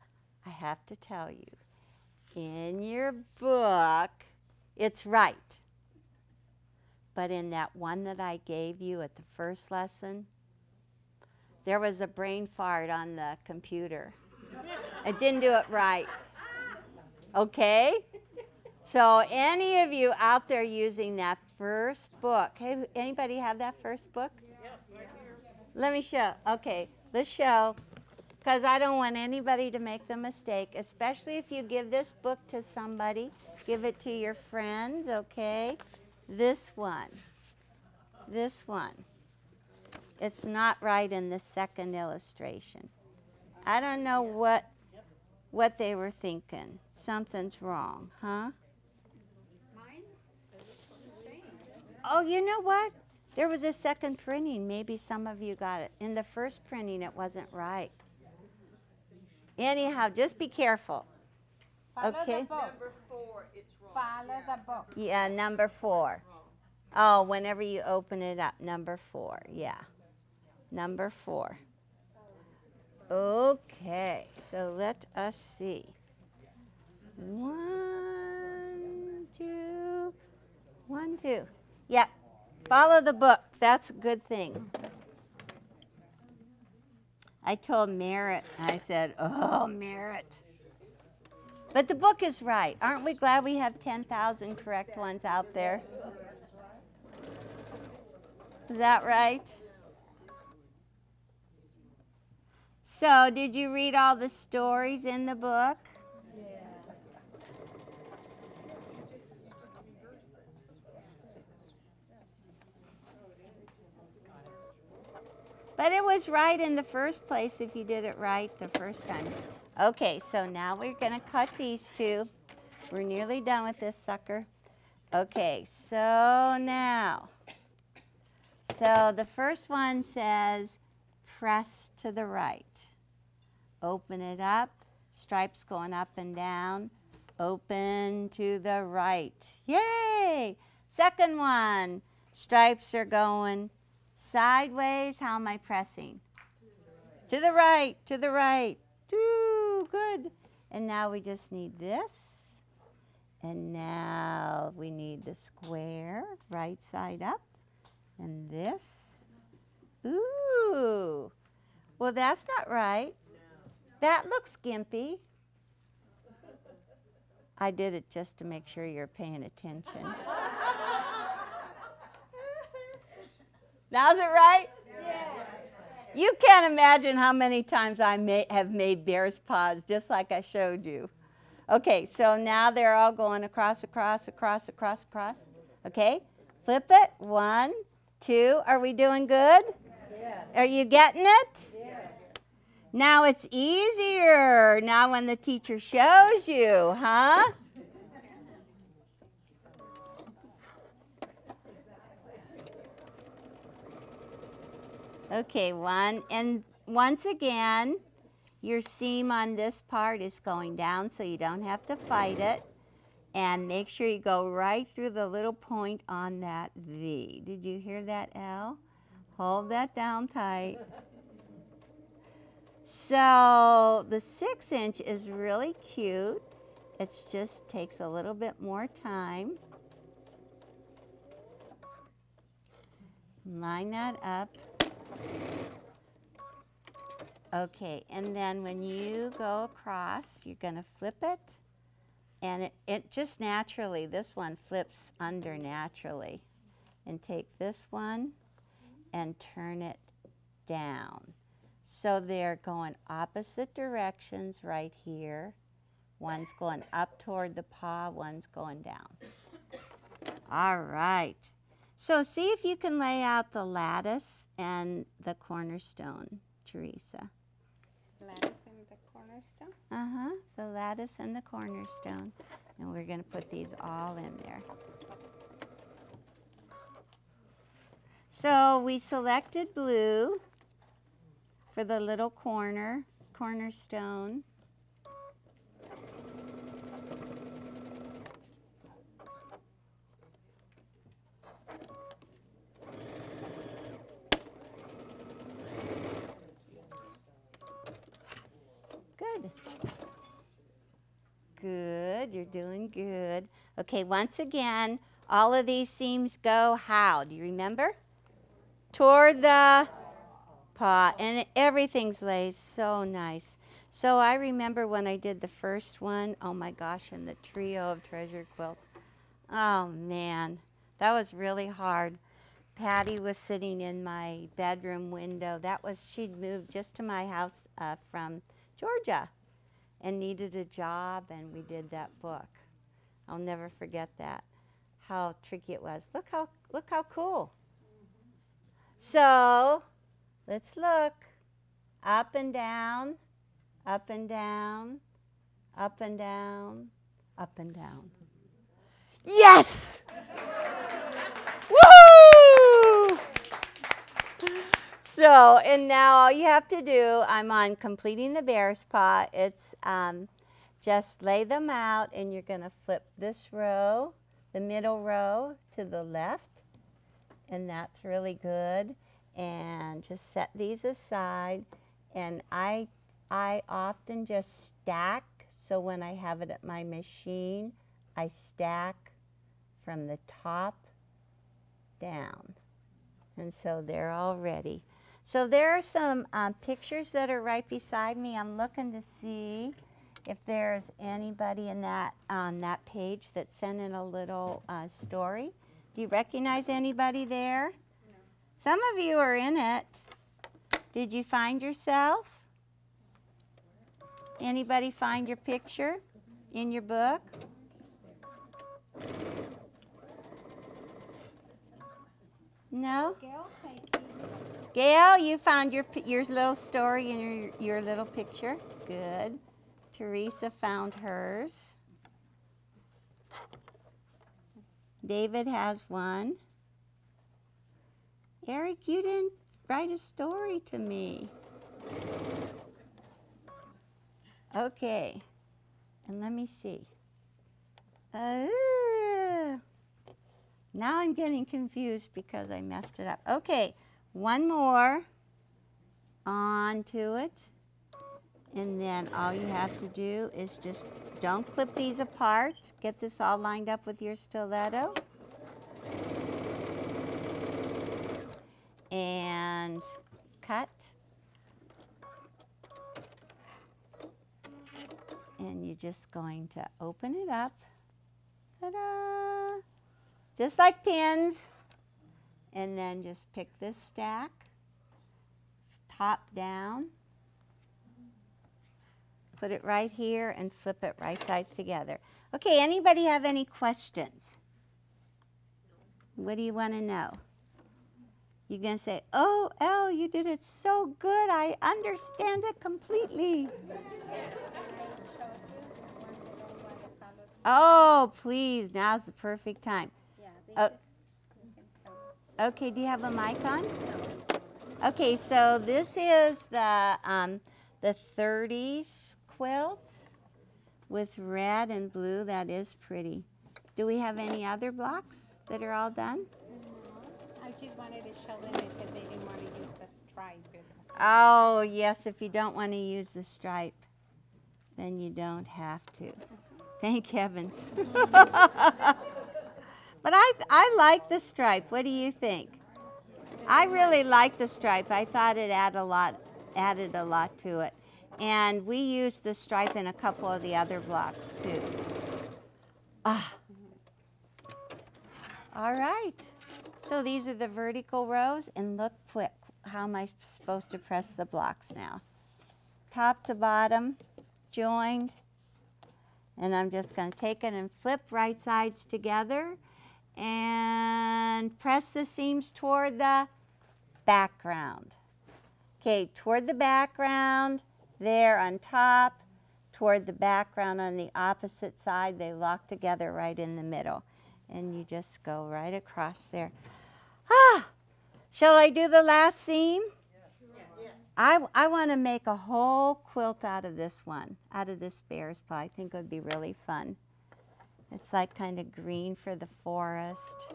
A: I have to tell you, in your book, it's right. But in that one that I gave you at the first lesson, there was a brain fart on the computer. It didn't do it right. Okay? So any of you out there using that first book, hey, anybody have that first book? Let me show. Okay, let's show. Because I don't want anybody to make the mistake, especially if you give this book to somebody. Give it to your friends, okay? This one. This one. It's not right in the second illustration. I don't know what what they were thinking. Something's wrong, huh? Oh, you know what? There was a second printing. Maybe some of you got it. In the first printing, it wasn't right. Anyhow, just be careful. Okay.
B: The book.
D: Number four, it's wrong.
B: Follow the book.
A: Yeah, number four. Oh, whenever you open it up, number four. Yeah. Number four. Okay, so let us see. One, two, one, two. Yep. Follow the book. That's a good thing. I told Merritt, I said, oh, Merritt. But the book is right. Aren't we glad we have 10,000 correct ones out there? Is that right? So, did you read all the stories in the book? But it was right in the first place if you did it right the first time. Okay, so now we're going to cut these two. We're nearly done with this sucker. Okay, so now, so the first one says press to the right. Open it up, stripes going up and down. Open to the right. Yay! Second one, stripes are going sideways. How am I pressing? To the right, to the right. Good. And now we just need this. And now we need the square, right side up. And this. Ooh. Well, that's not right. That looks gimpy. I did it just to make sure you're paying attention. Now's it right? You can't imagine how many times I may, have made bear's paws just like I showed you. Okay, so now they're all going across, across, across, across, across. Okay, flip it. One, two. Are we doing good? Yes. Are you getting it? Yes. Now it's easier now when the teacher shows you, huh? Okay, one, and once again, your seam on this part is going down so you don't have to fight it. And make sure you go right through the little point on that V. Did you hear that, L? Hold that down tight. So the six inch is really cute. It just takes a little bit more time. Line that up. Okay, and then when you go across, you're going to flip it. And it, it just naturally, this one flips under naturally. And take this one and turn it down. So they're going opposite directions right here. One's going up toward the paw, one's going down. All right. So see if you can lay out the lattice and the cornerstone, Teresa.
B: Lattice in the cornerstone.
A: Uh-huh, the lattice and the cornerstone. And we're going to put these all in there. So we selected blue for the little corner, cornerstone. Good. Good, you're doing good. Okay, once again, all of these seams go how? Do you remember? Toward the paw, and everything's laid so nice. So I remember when I did the first one, oh my gosh, and the trio of treasure quilts. Oh man, that was really hard. Patty was sitting in my bedroom window. That was, she'd moved just to my house uh, from Georgia and needed a job, and we did that book. I'll never forget that. How tricky it was. Look how look how cool. So, let's look. Up and down, up and down, up and down, up and down. Yes! Woo! So, and now all you have to do, I'm on completing the bear's paw. It's um, just lay them out and you're going to flip this row, the middle row to the left. And that's really good. And just set these aside. And I, I often just stack. So when I have it at my machine, I stack from the top down. And so they're all ready. So there are some um, pictures that are right beside me. I'm looking to see if there's anybody in that on that page that sent in a little uh, story. Do you recognize anybody there? No. Some of you are in it. Did you find yourself? Anybody find your picture in your book? No?
B: Gail
A: you found your your little story and your, your little picture. Good. Teresa found hers. David has one. Eric, you didn't write a story to me. Okay. And let me see. Uh, now I'm getting confused because I messed it up. Okay, one more onto it. And then all you have to do is just don't clip these apart. Get this all lined up with your stiletto. And cut. And you're just going to open it up. Ta-da! Just like pins. And then just pick this stack, top down. Put it right here and flip it right sides together. Okay, anybody have any questions? What do you want to know? You're going to say, oh, Elle, you did it so good. I understand it completely. Oh, please, now's the perfect time.
B: Yeah, they
A: Uh,
B: just you can show.
A: Okay, do you have a mic on? Okay, so this is the um, the 30s quilt. with red and blue. That is pretty. Do we have any other blocks that are all done? Mm-hmm.
B: I just wanted to show them because they didn't want to use the stripe.
A: Oh, yes, if you don't want to use the stripe, then you don't have to. Mm-hmm. Thank heavens. Mm-hmm. but I, I like the stripe. What do you think? I really like the stripe. I thought it added a lot, added a lot to it. And we used the stripe in a couple of the other blocks too. Ah. All right. So these are the vertical rows and look quick. How am I supposed to press the blocks now? Top to bottom, joined. And I'm just going to take it and flip right sides together and press the seams toward the background. Okay, toward the background, there on top, toward the background on the opposite side. They lock together right in the middle. And you just go right across there. Ah! Shall I do the last seam? I, I want to make a whole quilt out of this one, out of this bear's paw. I think it would be really fun. It's like kind of green for the forest.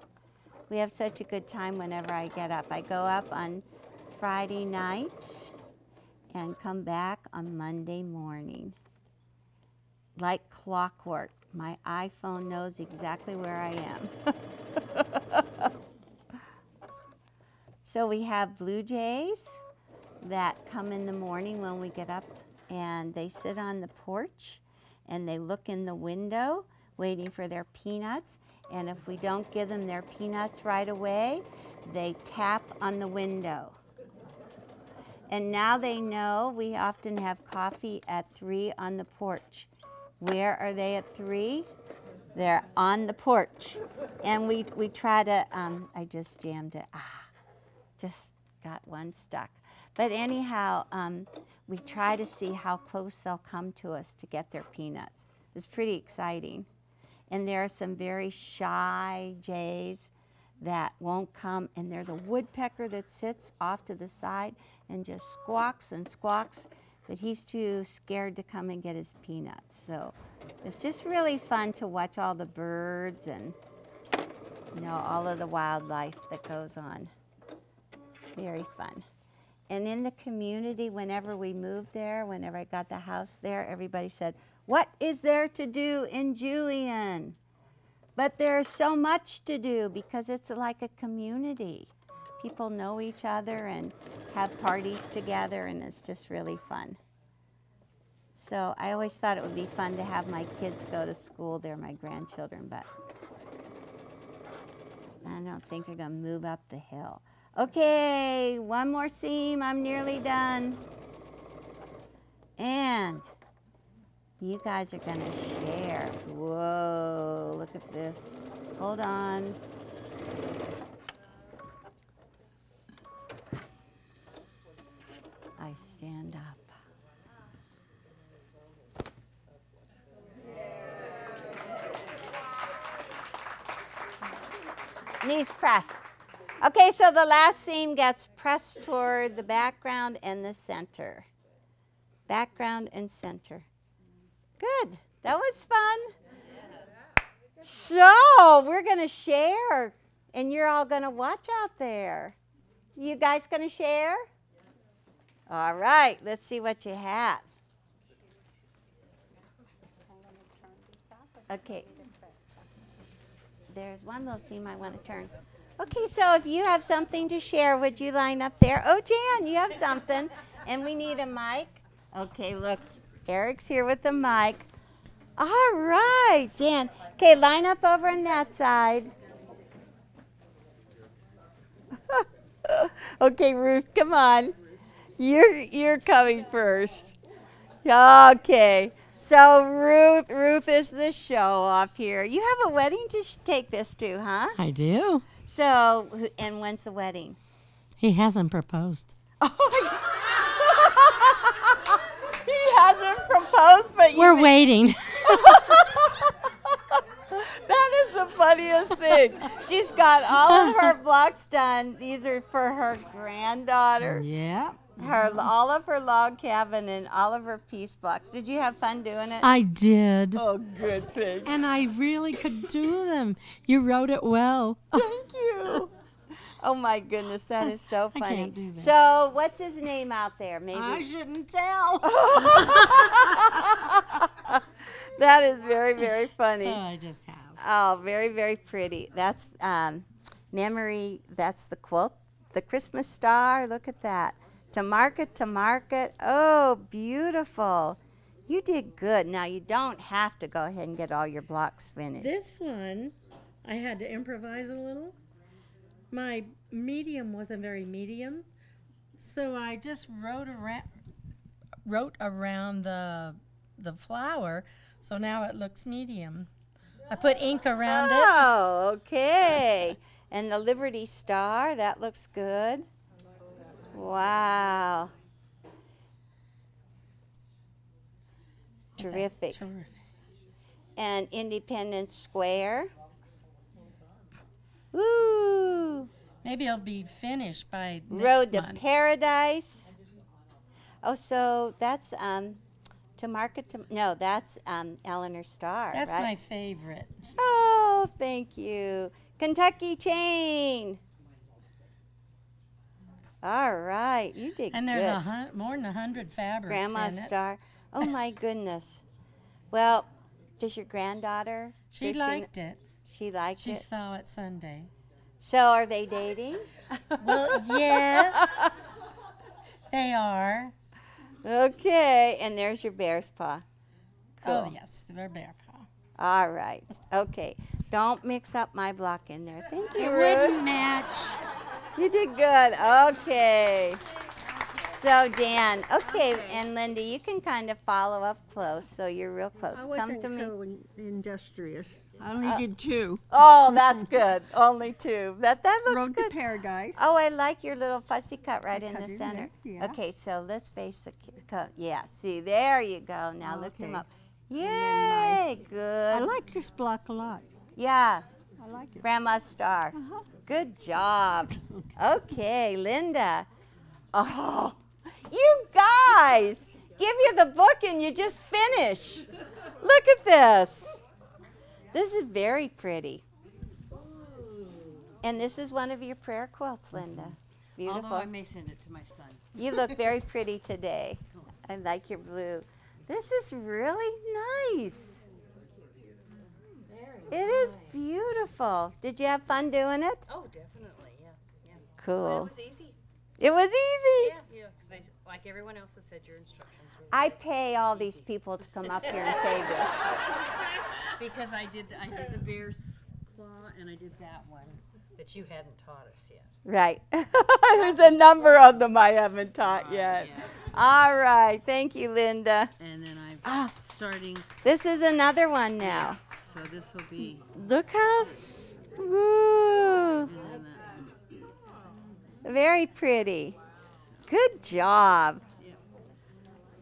A: We have such a good time whenever I get up. I go up on Friday night and come back on Monday morning. Like clockwork. My iPhone knows exactly where I am. so we have blue jays that come in the morning when we get up and they sit on the porch and they look in the window waiting for their peanuts. And if we don't give them their peanuts right away, they tap on the window. And now they know we often have coffee at 3 on the porch. Where are they at 3? They're on the porch. And we, we try to, um, I just jammed it. Ah, just got one stuck. But anyhow, um, we try to see how close they'll come to us to get their peanuts. It's pretty exciting. And there are some very shy jays that won't come. And there's a woodpecker that sits off to the side and just squawks and squawks, but he's too scared to come and get his peanuts. So it's just really fun to watch all the birds and you know all of the wildlife that goes on. Very fun. And in the community, whenever we moved there, whenever I got the house there, everybody said, What is there to do in Julian? But there's so much to do because it's like a community. People know each other and have parties together, and it's just really fun. So I always thought it would be fun to have my kids go to school. They're my grandchildren, but I don't think I'm going to move up the hill. Okay, one more seam. I'm nearly done. And you guys are to share. Whoa, look at this. Hold on. I stand up. Knees pressed. Okay, so the last seam gets pressed toward the background and the center. Background and center. Good. That was fun. So we're going to share, and you're all going to watch out there. You guys going to share? All right, let's see what you have. Okay. There's one little seam I want to turn. Okay, so if you have something to share, would you line up there? Oh, Jan, you have something. And we need a mic. Okay, look, Eric's here with the mic. All right, Jan. Okay, line up over on that side. okay, Ruth, come on. You're you're coming first. Okay. So Ruth, Ruth is the show off here. You have a wedding to take this to, huh?
E: I do.
A: So, and when's the wedding?
E: He hasn't proposed.
A: Oh he hasn't proposed, but
E: We're waiting.
A: that is the funniest thing. She's got all of her blocks done. These are for her granddaughter.
E: yeah.
A: her all of her log cabin and all of her piece blocks. Did you have fun doing it?
E: I did.
A: oh, good thing.
E: And I really could do them. You wrote it well.
A: Thank you. Oh my goodness, that is so
E: I
A: funny.
E: can't do that.
A: So, what's his name out there? Maybe
E: I shouldn't tell.
A: that is very, very funny.
E: so I just have.
A: Oh, very, very pretty. That's um, memory. That's the quilt, the Christmas star. Look at that. To market, to market. Oh, beautiful. You did good. Now you don't have to go ahead and get all your blocks finished.
E: This one, I had to improvise a little. My medium wasn't very medium, so I just wrote around, wrote around the the flower, so now it looks medium. I put ink around it.
A: Oh, okay. And the Liberty Star, that looks good. Wow. Terrific.
E: Terrific.
A: And Independence Square. Woo!
E: Maybe it'll be finished by
A: Road to
E: month.
A: Paradise. Oh, so that's um, to market to no, that's um, Eleanor Star,
E: That's
A: right?
E: my favorite.
A: Oh, thank you. Kentucky Chain. All right, you did
E: And there's
A: good.
E: a hun- more than a hundred fabrics
A: Grandma. Star. Oh my goodness. Well, does your granddaughter?
E: She liked it.
A: She liked
E: She
A: it.
E: She saw it Sunday.
A: So are they dating?
E: Well, yes, they are.
A: okay, and there's your bear's paw.
E: Oh yes, they're bear paw.
A: All right. Okay. Don't mix up my block in there. Thank you,
E: It
A: Ruth.
E: wouldn't match.
A: You did good. Okay. So Dan, okay, and Linda, you can kind of follow up close, so you're real close.
D: I
A: Come
D: wasn't
A: to me.
D: so in- industrious. I only did two.
A: Oh, that's good. Only two. That that looks
D: Road
A: good.
D: Paradise.
A: Oh, I like your little fussy cut right in
D: cut
A: the
D: in
A: center.
D: yeah.
A: Okay, so let's face the ki- cut. Yeah, see, there you go. Now lift him
D: Okay.
A: up. Yay,
D: I
A: good.
D: like this block a lot.
A: Yeah,
D: I like it.
A: Grandma's star.
D: Uh-huh.
A: Good job. Okay, Linda. Oh, you guys. Give you the book and you just finish. Look at this. This is very pretty. And this is one of your prayer quilts, Linda. Beautiful.
F: Although I may send it to my son.
A: You look very pretty today. I like your blue. This is really nice. It is beautiful. Did you have fun doing it?
F: Oh, definitely, yeah, yeah.
A: Cool.
F: it was easy.
A: It was easy.
F: Yeah, yeah. They, like everyone else has said, your instructions were
A: I pay all these people to come up here and say this.
F: because I did I did the bear's claw and I did that one that you hadn't taught us yet.
A: Right. There's a number of them I haven't taught yet.
F: Yeah.
A: All right. Thank you, Linda.
F: And then I'm
A: Ah.
F: starting.
A: This is another one now.
F: So this will be.
A: Look how. Woo.
F: And then that,
A: Very pretty. Good job.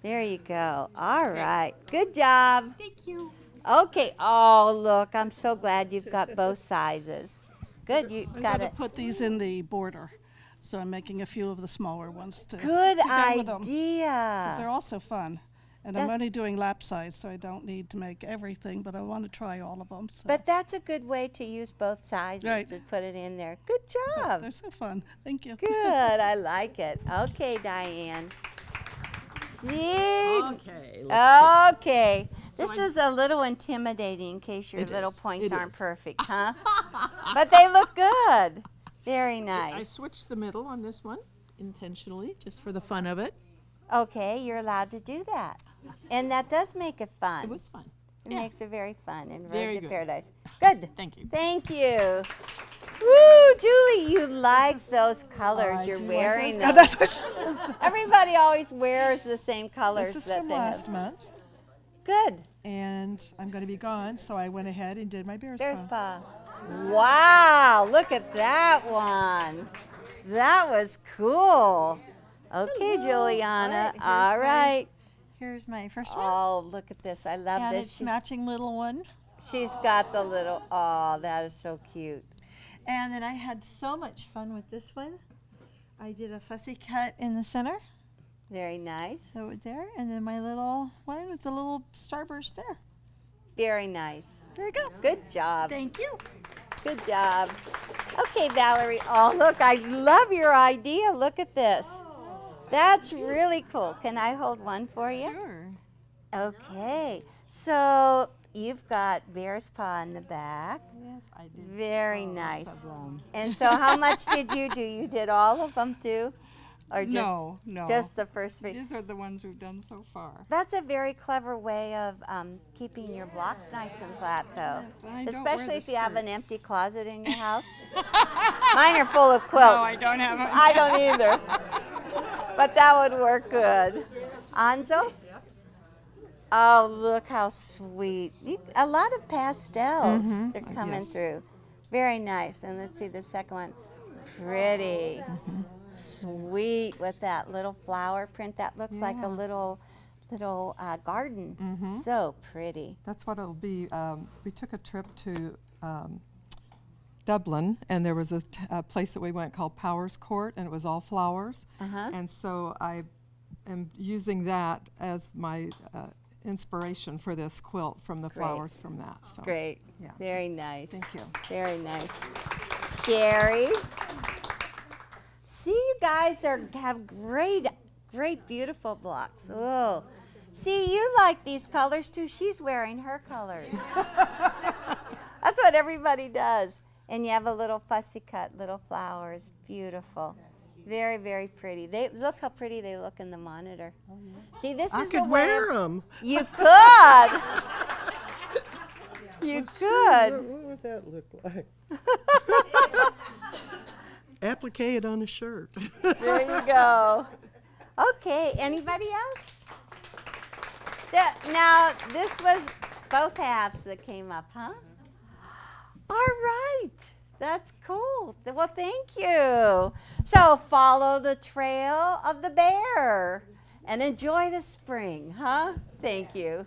A: There you go. All right. Good job.
F: Thank you.
A: Okay. Oh, look. I'm so glad you've got both sizes. Good. You
G: I'm
A: got
G: going
A: it.
G: to put these in the border. So I'm making a few of the smaller ones to,
A: Good
G: to go with them. 'cause
A: idea.
G: they're also fun. And
A: That's-
G: I'm only doing lap size, so I don't need to make everything, but I want to try all of them. So
A: But that's a good way to use both sizes
G: Right.
A: to put it in there. Good job.
G: they're so fun. Thank you.
A: Good. I like it. Okay, Diane. See?
H: Okay.
A: Okay. This is a little intimidating in case your
H: It
A: little
H: is,
A: points
H: it
A: aren't
H: is.
A: perfect, huh? but they look good. Very nice.
H: I switched the middle on this one intentionally, just for the fun of it.
A: Okay, you're allowed to do that. And that does make it fun.
H: It was fun.
A: It
H: yeah.
A: makes it very fun and Road
H: Very
A: to
H: good.
A: Paradise. Good.
H: Thank you.
A: Thank you. Woo, Julie, you like those colors.
G: Oh, I
A: You're
G: do like
A: wearing
G: those-
A: them.
G: That's what she just
A: Everybody always wears the same colors
I: This is
A: that
I: from
A: they
I: last
A: have.
I: month,
A: Good.
I: and I'm going to be gone, so I went ahead and did my bear's
A: There's
I: paw.
A: Pa. Wow, look at that one. That was cool. Okay, Juliana.
I: Alright, here's
A: All right.
I: Here's my first one,
A: Oh, look at this. I love
I: and
A: this.
I: it's
A: She's,
I: matching little one.
A: she's got the little, oh, that is so cute.
I: And then I had so much fun with this one. I did a fussy cut in the center,
A: Very nice.
I: So there, and then my little one with the little starburst there.
A: Very nice.
I: There you go.
A: Good job.
I: Thank you.
A: Good job. Okay, Valerie. Oh, look, I love your idea. Look at this. That's really cool. Can I hold one for you?
I: Sure.
A: Okay. So you've got bear's paw in the back.
I: Yes, I did.
A: Very
I: all
A: nice. And so how much did you do? You did all of them too? Or just
I: no, no.
A: just the first three?
I: These are the ones we've done so far.
A: That's a very clever way of um, keeping your blocks nice and flat, though. Especially if you have an empty closet in your house. Mine are full of quilts.
I: No, I don't have them.
A: I don't either. but that would work good. Anzo? Oh, look how sweet. You, a lot of pastels
I: Mhm.
A: they're
I: Uh,
A: coming
I: yes.
A: through. Very nice. And let's see the second one. Pretty.
I: Mm-hmm.
A: Sweet with that little flower print. That looks like a little little uh, garden.
I: Mhm.
A: So pretty.
I: That's what it'll be. Um, we took a trip to um, Dublin, and there was a, t- a place that we went called Powerscourt, and it was all flowers.
A: Uh-huh.
I: And so I am using that as my uh, inspiration for this quilt from the
A: Great.
I: flowers from that. So
A: Great.
I: Yeah.
A: Very nice.
I: Thank you.
A: Very nice. Sherry. See, you guys are have great, great, beautiful blocks. Oh, see, you like these colors too. She's wearing her colors. That's what everybody does. And you have a little fussy cut, little flowers. Beautiful. Very, very pretty. They look how pretty they look in the monitor. See, this
C: I
A: is a
C: could wear them.
A: You could. you could.
C: What, what would that look like? Applique it on a shirt.
A: There you go. Okay, anybody else? That, now, this was both halves that came up, huh? All right. That's cool. Well, thank you. So, follow the trail of the bear and enjoy the spring, huh? Thank you.